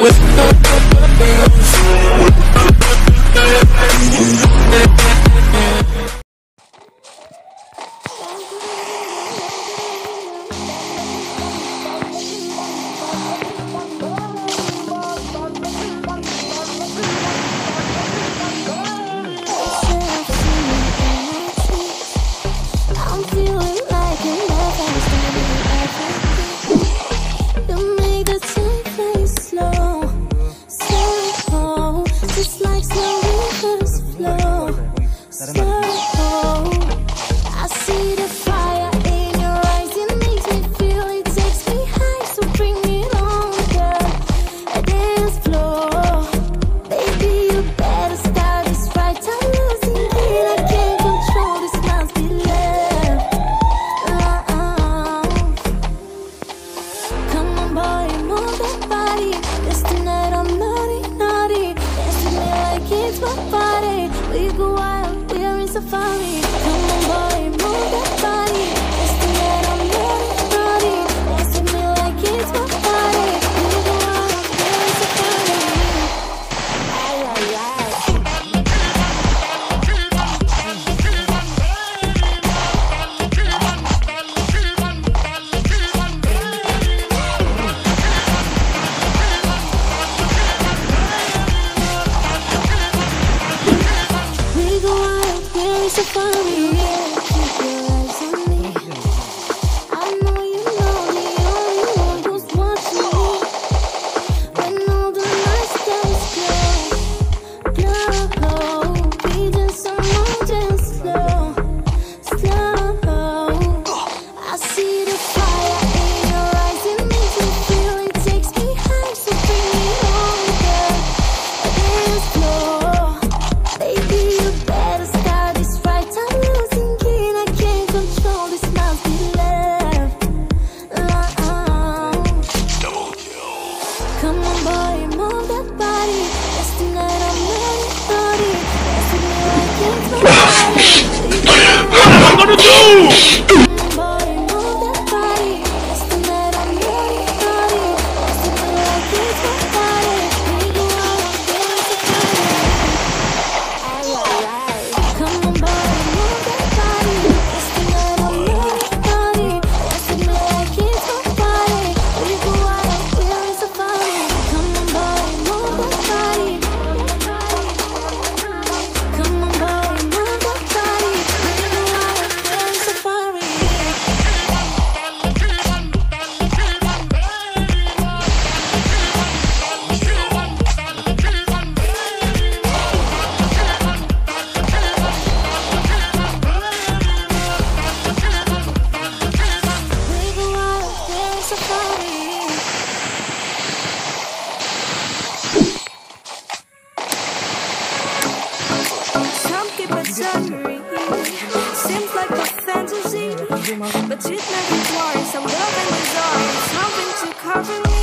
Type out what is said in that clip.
With my body. We go wild, we're in safari. The wild, where is the fun in? I'm What am I gonna do? but Seems like a fantasy. But it never worries I'm loving desire It's to cover me.